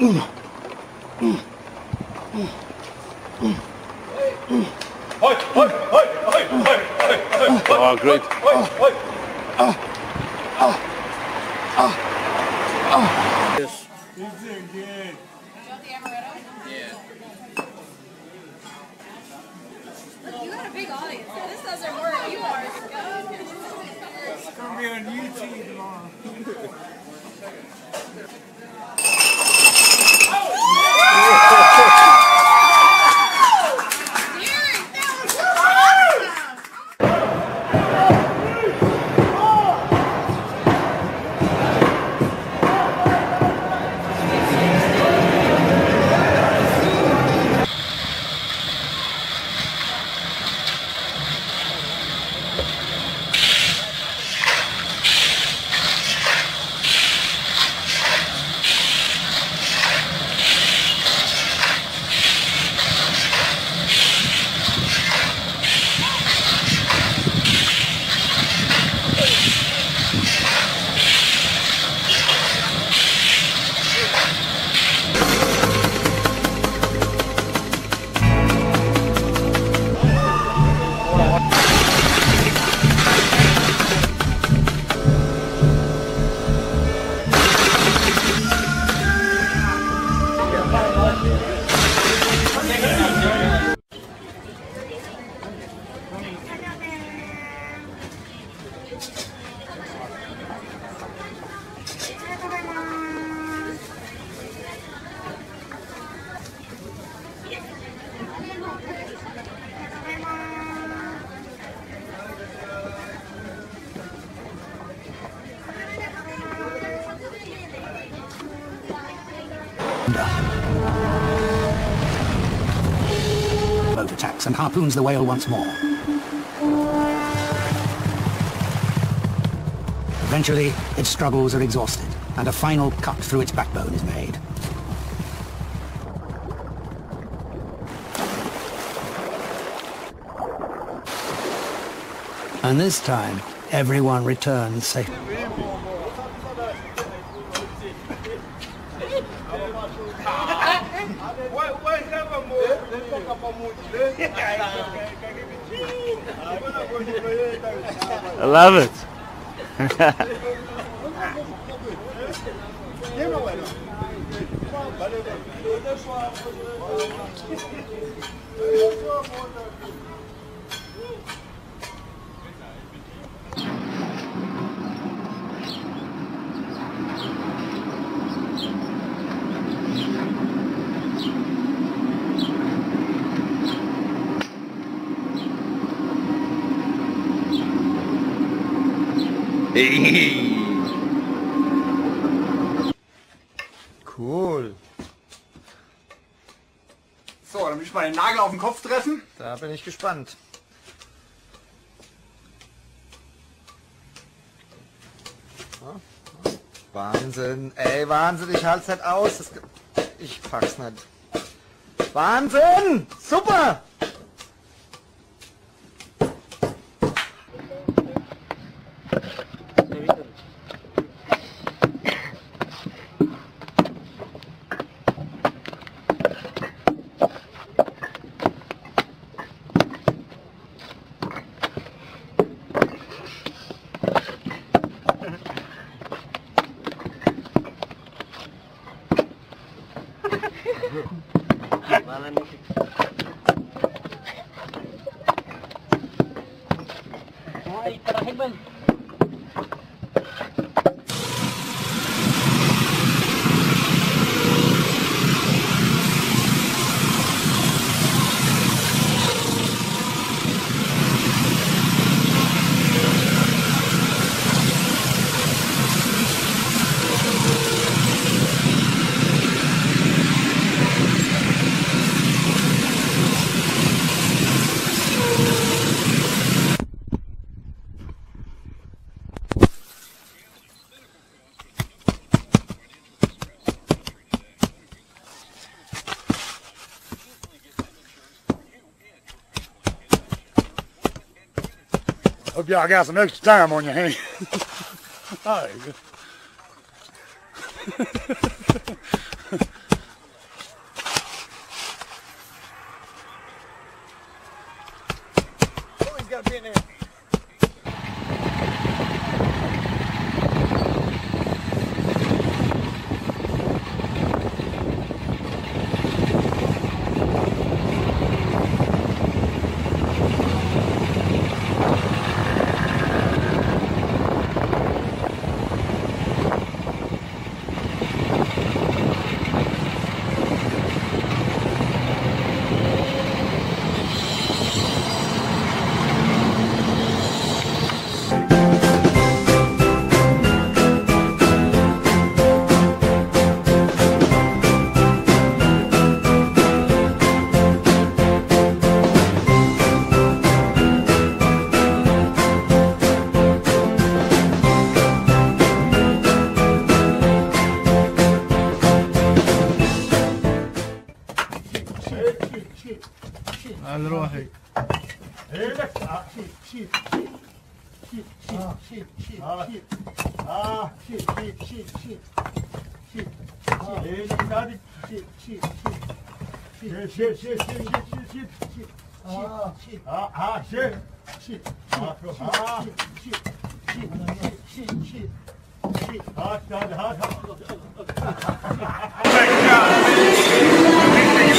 Oh, great. Look, you got a big audience. This doesn't work, you are It's gonna be on YouTube tomorrow. attacks and harpoons the whale once more. Eventually, its struggles are exhausted, and a final cut through its backbone is made. And this time, everyone returns safe. I love it. Cool. So, dann will ich mal den Nagel auf den Kopf treffen. Da bin ich gespannt. Wahnsinn. Ey, Wahnsinn, ich halte es nicht aus. Ich pack's nicht. Wahnsinn! Super! Malah nih. Hope y'all got some extra time on your hands. All right.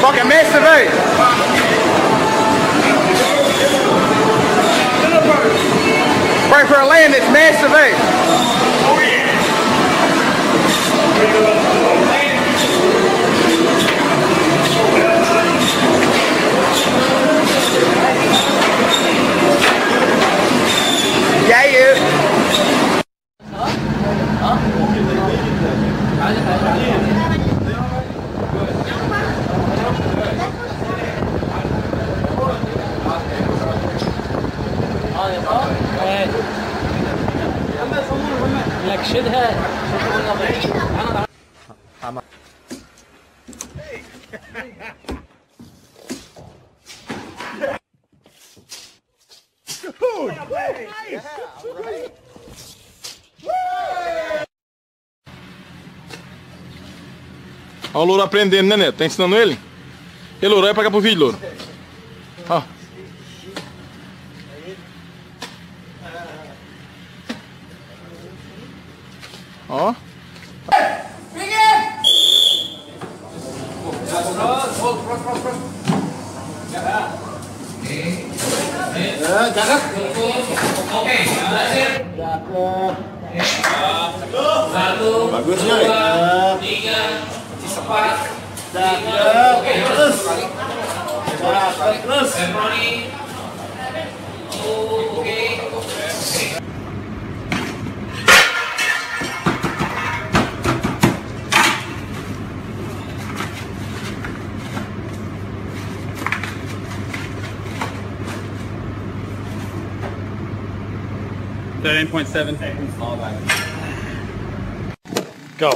Fucking massive, eh? Right for a land that's massive, eh? Yeah, you. Olha o Louro aprendendo, né, Neto? Tá ensinando ele? E Louro, vai pra cá pro vídeo, Louro. Ó. Cakep. Oke, berhasil. Cakep. Satu. Bagusnya ya. Tiga. Empat. Cakep. Oke, terus. terus terus. 13.7. Go.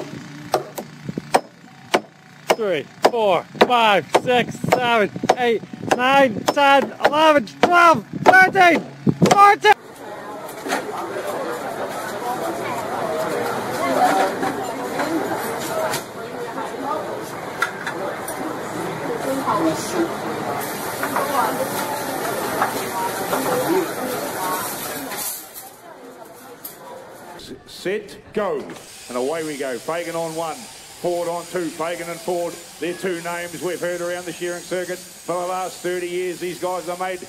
Three, four, five, six, seven, eight, nine, ten, eleven, twelve, thirteen, fourteen. Thank you. Set, go. And away we go. Fagan on one. Forde on two. Fagan and Forde. They're two names we've heard around the shearing circuit for the last 30 years. These guys have made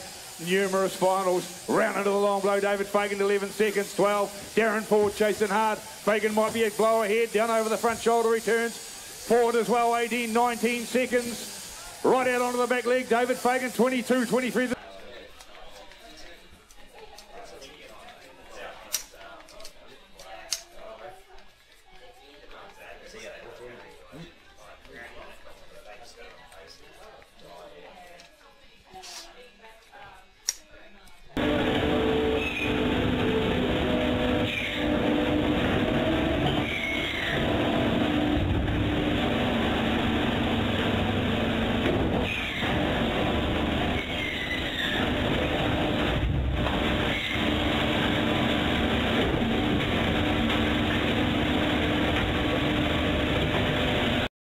numerous finals. Round into the long blow. David Fagan 11 seconds. 12. Darin Forde chasing hard. Fagan might be a blow ahead. Down over the front shoulder returns. Forde as well. 18, 19 seconds. Right out onto the back leg. David Fagan 22, 23.